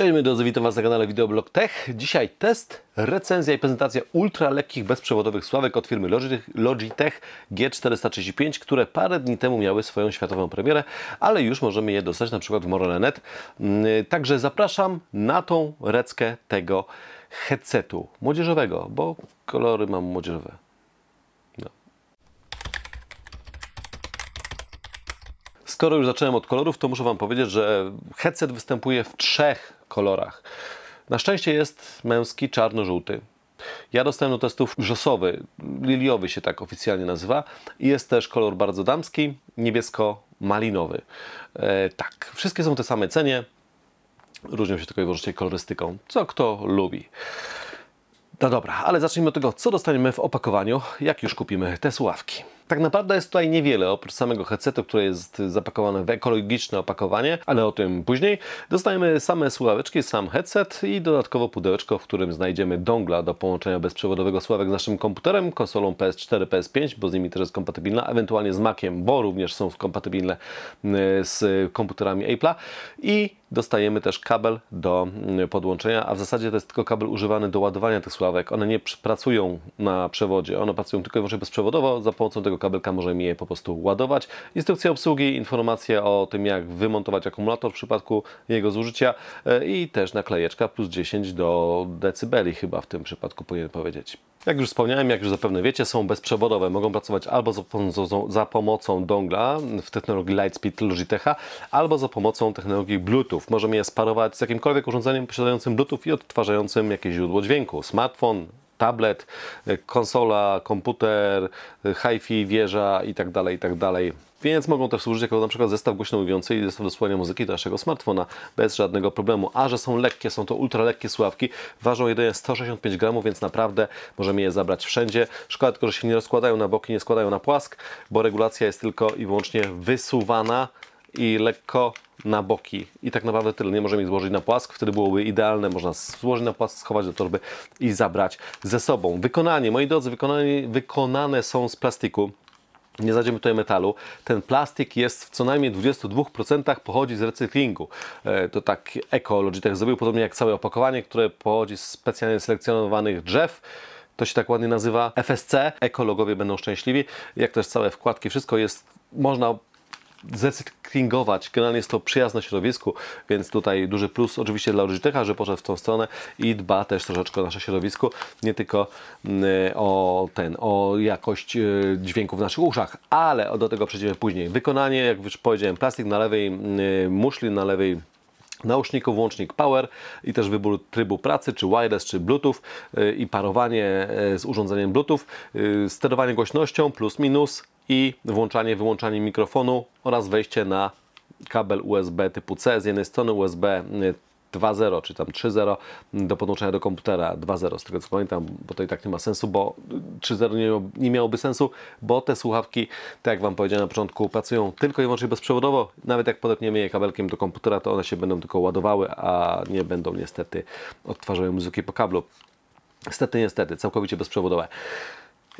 Cześć drodzy, witam Was na kanale Videoblog Tech. Dzisiaj test, recenzja i prezentacja ultra lekkich bezprzewodowych sławek od firmy Logitech, Logitech G435, które parę dni temu miały swoją światową premierę, ale już możemy je dostać na przykład w Morale.net. Mm, Także zapraszam na tą reckę tego headsetu młodzieżowego, bo kolory mam młodzieżowe. Skoro już zacząłem od kolorów, to muszę Wam powiedzieć, że headset występuje w trzech kolorach. Na szczęście jest męski, czarno-żółty. Ja dostałem do testów wrzosowy, liliowy się tak oficjalnie nazywa. Jest też kolor bardzo damski, niebiesko-malinowy. E, tak, wszystkie są te same cenie. Różnią się tylko i wyłącznie kolorystyką, co kto lubi. No dobra, ale zacznijmy od tego, co dostaniemy w opakowaniu, jak już kupimy te słuchawki. Tak naprawdę jest tutaj niewiele, oprócz samego headsetu, które jest zapakowane w ekologiczne opakowanie, ale o tym później. Dostajemy same słuchaweczki, sam headset i dodatkowo pudełeczko, w którym znajdziemy dongla do połączenia bezprzewodowego słuchawek z naszym komputerem, konsolą PS4, PS5, bo z nimi też jest kompatybilna, ewentualnie z Maciem, bo również są kompatybilne z komputerami Apple'a i dostajemy też kabel do podłączenia, a w zasadzie to jest tylko kabel używany do ładowania tych słuchawek. One nie pracują na przewodzie, one pracują tylko i wyłącznie bezprzewodowo, za pomocą tego kabelka możemy je po prostu ładować. Instrukcja obsługi, informacje o tym, jak wymontować akumulator w przypadku jego zużycia e, i też naklejeczka plus 10 do decybeli chyba w tym przypadku powinien powiedzieć. Jak już wspomniałem, jak już zapewne wiecie, są bezprzewodowe. Mogą pracować albo za pomocą, za pomocą dongla w technologii Lightspeed Logitecha, albo za pomocą technologii Bluetooth. Możemy je sparować z jakimkolwiek urządzeniem posiadającym Bluetooth i odtwarzającym jakieś źródło dźwięku. Smartfon, tablet, konsola, komputer, hi-fi, wieża itd., tak itd. Więc mogą też służyć jako na przykład zestaw głośno mówiący i zestaw do słuchania muzyki do naszego smartfona bez żadnego problemu. A że są lekkie, są to ultra lekkie słuchawki, ważą jedynie 165 gramów, więc naprawdę możemy je zabrać wszędzie. Szkoda tylko, że się nie rozkładają na boki, nie składają na płask, bo regulacja jest tylko i wyłącznie wysuwana i lekko na boki i tak naprawdę tyle. Nie możemy ich złożyć na płask, wtedy byłoby idealne. Można złożyć na płask, schować do torby i zabrać ze sobą. Wykonanie, moi drodzy, wykonanie, wykonane są z plastiku. Nie znajdziemy tutaj metalu. Ten plastik jest w co najmniej 22% pochodzi z recyklingu. E, to tak Eco Logitech zrobił, podobnie jak całe opakowanie, które pochodzi z specjalnie selekcjonowanych drzew. To się tak ładnie nazywa FSC. Ekologowie będą szczęśliwi. Jak też całe wkładki, wszystko jest, można zrecyklingować. Generalnie jest to przyjazne środowisku, więc tutaj duży plus oczywiście dla Logitecha, że poszedł w tą stronę i dba też troszeczkę o nasze środowisko, nie tylko mm, o ten, o jakość e, dźwięku w naszych uszach, ale do tego przejdziemy później. Wykonanie, jak już powiedziałem, plastik na lewej mm, muszli, na lewej nauszniku, włącznik power i też wybór trybu pracy, czy wireless, czy bluetooth e, i parowanie e, z urządzeniem bluetooth, sterowanie głośnością plus minus, i włączanie, wyłączanie mikrofonu oraz wejście na kabel USB typu C z jednej strony USB 2.0 y, czy tam 3.0 do podłączenia do komputera 2.0 z tego co pamiętam, bo to i tak nie ma sensu, bo 3.0 nie, nie miałoby sensu, bo te słuchawki, tak jak Wam powiedziałem na początku, pracują tylko i wyłącznie bezprzewodowo. Nawet jak podepniemy je kabelkiem do komputera, to one się będą tylko ładowały, a nie będą niestety odtwarzały muzyki po kablu. Niestety, niestety, całkowicie bezprzewodowe.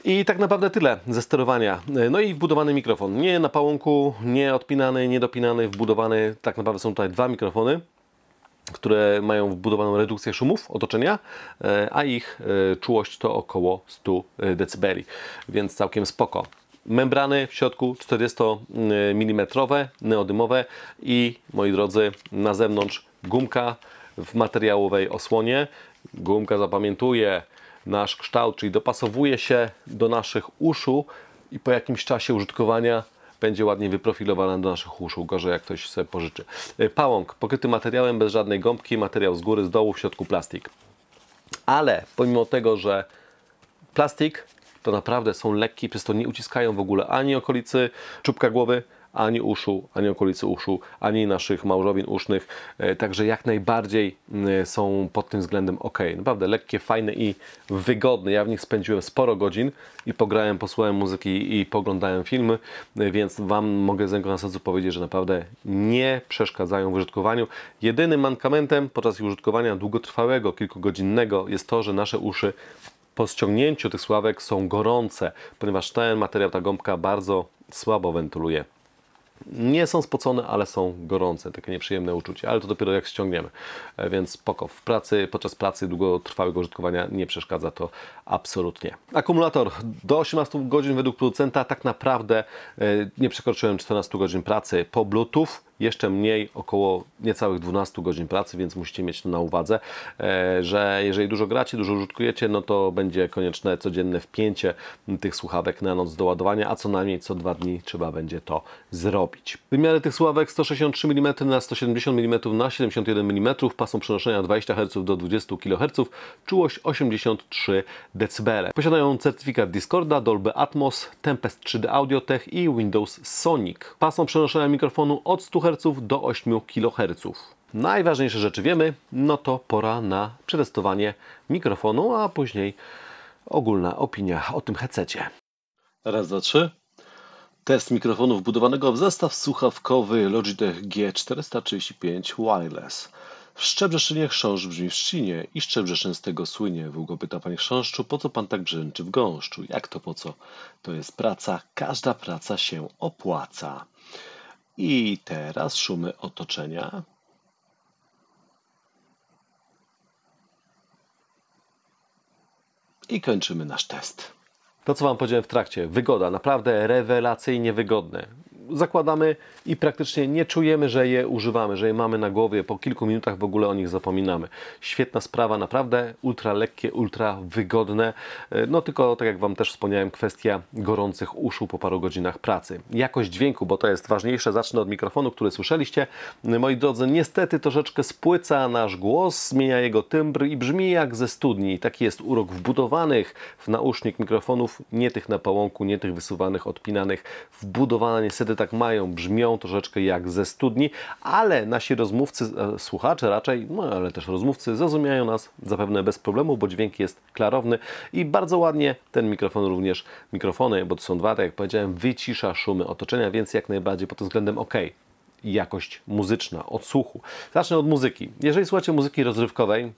I tak naprawdę tyle ze sterowania. No i wbudowany mikrofon. Nie na pałąku, nie odpinany, nie dopinany, wbudowany. Tak naprawdę są tutaj dwa mikrofony które mają wbudowaną redukcję szumów otoczenia, e, a ich e, czułość to około 100 e, dB, więc całkiem spoko. Membrany w środku 40 mm neodymowe i moi drodzy na zewnątrz gumka w materiałowej osłonie. Gumka zapamiętuje nasz kształt, czyli dopasowuje się do naszych uszu i po jakimś czasie użytkowania będzie ładnie wyprofilowana do naszych uszu, gorzej jak ktoś sobie pożyczy. E, pałąk pokryty materiałem bez żadnej gąbki, materiał z góry, z dołu, w środku plastik. Ale pomimo tego, że plastik to naprawdę są lekki, przez to nie uciskają w ogóle ani okolicy czubka głowy, ani uszu, ani okolicy uszu, ani naszych małżowin usznych. E, także jak najbardziej są pod tym względem ok. Naprawdę lekkie, fajne i wygodne. Ja w nich spędziłem sporo godzin i pograłem, posłuchałem muzyki i poglądałem filmy, e, więc Wam mogę z ręką na sercu powiedzieć, że naprawdę nie przeszkadzają w użytkowaniu. Jedynym mankamentem podczas użytkowania długotrwałego, kilkugodzinnego jest to, że nasze uszy po ściągnięciu tych sławek są gorące, ponieważ ten materiał, ta gąbka bardzo słabo wentyluje Nie są spocone, ale są gorące, takie nieprzyjemne uczucie, ale to dopiero jak ściągniemy. E, więc spoko, w pracy, podczas pracy długotrwałego użytkowania nie przeszkadza to absolutnie. Akumulator do 18 godzin według producenta tak naprawdę e, nie przekroczyłem 14 godzin pracy po Bluetooth jeszcze mniej, około niecałych 12 godzin pracy, więc musicie mieć to na uwadze, e, że jeżeli dużo gracie, dużo użytkujecie, no to będzie konieczne codzienne wpięcie tych słuchawek na noc do ładowania, a co najmniej co dwa dni trzeba będzie to zrobić. Wymiary tych słuchawek 163 mm na 170 mm na 71 mm, pasą przenoszenia 20 Hz do 20 kHz, czułość 83 dB. Posiadają certyfikat Discorda, Dolby Atmos, Tempest 3D Audiotech i Windows Sonic. Pasą przenoszenia mikrofonu od 100 Hz do 8 kHz. Najważniejsze rzeczy wiemy, no to pora na przetestowanie mikrofonu, a później ogólna opinia o tym headsetie. Raz, dwa, trzy. Test mikrofonu wbudowanego w zestaw słuchawkowy Logitech G435 Wireless. Szczebrzeszynie chrząszcz brzmi w trzcinie i szczebrzeszyn z tego słynie. Długo pyta Panie chrząszczu, po co Pan tak brzęczy w gąszczu? Jak to po co? To jest praca, każda praca się opłaca. I teraz szumy otoczenia. I kończymy nasz test. To, co Wam powiedziałem w trakcie, wygoda, naprawdę rewelacyjnie wygodne zakładamy i praktycznie nie czujemy, że je używamy, że je mamy na głowie. Po kilku minutach w ogóle o nich zapominamy. Świetna sprawa, naprawdę ultra lekkie, ultra wygodne. No tylko, tak jak Wam też wspomniałem, kwestia gorących uszu po paru godzinach pracy. Jakość dźwięku, bo to jest ważniejsze. Zacznę od mikrofonu, który słyszeliście. Moi drodzy, niestety troszeczkę spłyca nasz głos, zmienia jego tymbr i brzmi jak ze studni. Taki jest urok wbudowanych w nausznik mikrofonów, nie tych na pałąku, nie tych wysuwanych, odpinanych. Wbudowane niestety tak mają, brzmią troszeczkę jak ze studni, ale nasi rozmówcy, e, słuchacze raczej, no ale też rozmówcy zrozumieją nas zapewne bez problemu, bo dźwięk jest klarowny i bardzo ładnie ten mikrofon również, mikrofony, bo to są dwa, tak jak powiedziałem, wycisza szumy otoczenia, więc jak najbardziej pod tym względem ok jakość muzyczna, odsłuchu. Zacznę od muzyki. Jeżeli słuchacie muzyki rozrywkowej,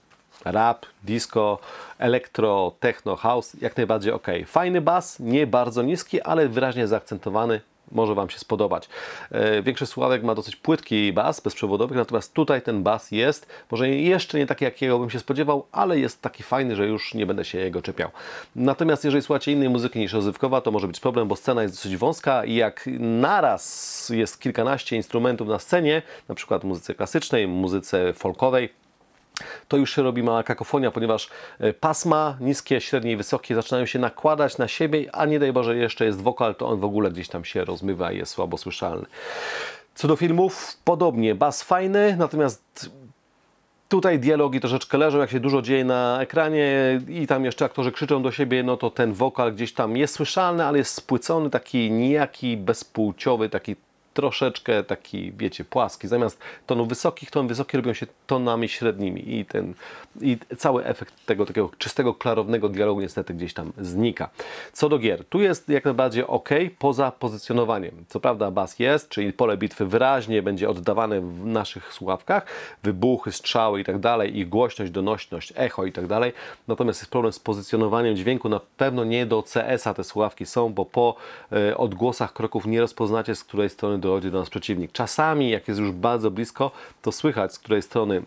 rap, disco, elektro, techno, house, jak najbardziej ok. Fajny bas, nie bardzo niski, ale wyraźnie zaakcentowany, może Wam się spodobać. E, większość słuchawek ma dosyć płytki bas bezprzewodowych, natomiast tutaj ten bas jest, może jeszcze nie taki, jakiego bym się spodziewał, ale jest taki fajny, że już nie będę się jego czepiał. Natomiast jeżeli słuchacie innej muzyki niż rozrywkowa, to może być problem, bo scena jest dosyć wąska i jak naraz jest kilkanaście instrumentów na scenie, na przykład muzyce klasycznej, muzyce folkowej, to już się robi mała kakofonia, ponieważ e, pasma niskie, średnie i wysokie zaczynają się nakładać na siebie, a nie daj Boże jeszcze jest wokal, to on w ogóle gdzieś tam się rozmywa i jest słabo słyszalny. Co do filmów, podobnie, bas fajny, natomiast Tutaj dialogi troszeczkę leżą, jak się dużo dzieje na ekranie i tam jeszcze aktorzy krzyczą do siebie, no to ten wokal gdzieś tam jest słyszalny, ale jest spłycony, taki nijaki, bezpłciowy, taki troszeczkę taki, wiecie, płaski. Zamiast tonów wysokich, ton wysokie robią się tonami średnimi i, ten, i cały efekt tego takiego czystego, klarownego dialogu niestety gdzieś tam znika. Co do gier, tu jest jak najbardziej ok, poza pozycjonowaniem. Co prawda bas jest, czyli pole bitwy wyraźnie będzie oddawane w naszych słuchawkach, wybuchy, strzały i tak dalej, ich głośność, donośność, echo i tak dalej. Natomiast jest problem z pozycjonowaniem dźwięku. Na pewno nie do CS-a te słuchawki są, bo po e, odgłosach kroków nie rozpoznacie, z której strony dochodzi do nas przeciwnik. Czasami, jak jest już bardzo blisko, to słychać, z której strony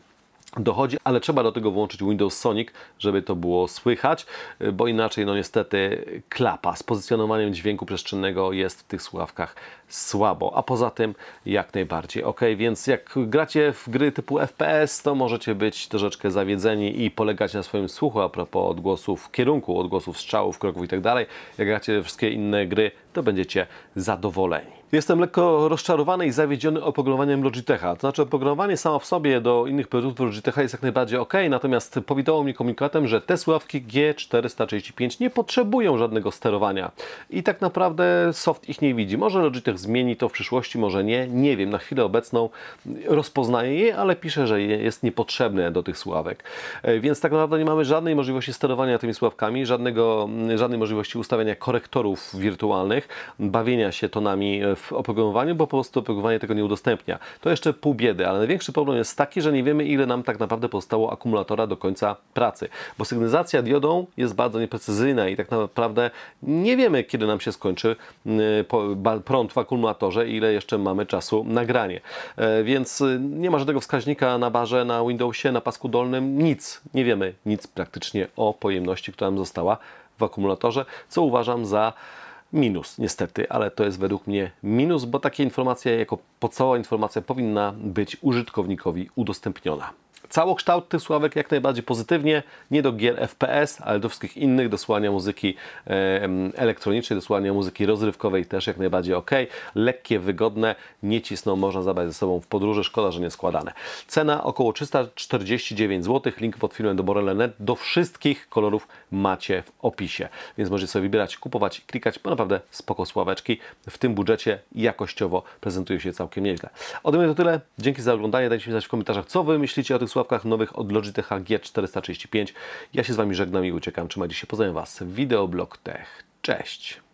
dochodzi, ale trzeba do tego włączyć Windows Sonic, żeby to było słychać, bo inaczej no niestety klapa z pozycjonowaniem dźwięku przestrzennego jest w tych słuchawkach słabo, a poza tym jak najbardziej ok, więc jak gracie w gry typu FPS, to możecie być troszeczkę zawiedzeni i polegać na swoim słuchu a propos odgłosów kierunku, odgłosów strzałów, kroków i tak dalej. Jak gracie wszystkie inne gry, to będziecie zadowoleni. Jestem lekko rozczarowany i zawiedziony oprogramowaniem Logitecha. To znaczy oprogramowanie samo w sobie do innych produktów Logitecha jest jak najbardziej ok, natomiast powitało mi komunikatem, że te słuchawki G435 nie potrzebują żadnego sterowania i tak naprawdę soft ich nie widzi. Może Logitech zmieni to w przyszłości, może nie, nie wiem. Na chwilę obecną rozpoznaje je, ale pisze, że jest niepotrzebne do tych słuchawek. E, więc tak naprawdę nie mamy żadnej możliwości sterowania tymi słuchawkami, żadnego, żadnej możliwości ustawiania korektorów wirtualnych, bawienia się tonami w oprogramowaniu, bo po prostu oprogramowanie tego nie udostępnia. To jeszcze pół biedy, ale największy problem jest taki, że nie wiemy ile nam tak naprawdę pozostało akumulatora do końca pracy, bo sygnalizacja diodą jest bardzo nieprecyzyjna i tak naprawdę nie wiemy kiedy nam się skończy prąd w akumulatorze i ile jeszcze mamy czasu na granie. Więc nie ma żadnego wskaźnika na barze, na Windowsie, na pasku dolnym, nic. Nie wiemy nic praktycznie o pojemności, która nam została w akumulatorze, co uważam za minus, niestety, ale to jest według mnie minus, bo takie informacje jako podstawowa informacja powinna być użytkownikowi udostępniona. Całokształt tych sławek jak najbardziej pozytywnie, nie do gier FPS, ale do wszystkich innych, do słuchania muzyki elektronicznej, do słuchania muzyki rozrywkowej też jak najbardziej ok. Lekkie, wygodne, nie cisną, można zabrać ze sobą w podróży, szkoda, że nie składane. Cena około 349 zł, link pod filmem do Borele.net, do wszystkich kolorów macie w opisie, więc możecie sobie wybierać, kupować, klikać, bo naprawdę spoko sławeczki w tym budżecie jakościowo prezentują się całkiem nieźle. Ode mnie to tyle, dzięki za oglądanie, dajcie mi znać w komentarzach, co Wy myślicie o tych sławkach nowych od Logitech G435. Ja się z Wami żegnam i uciekam. Trzymajcie się, pozdrawiam Was. Wideoblog Tech. Cześć!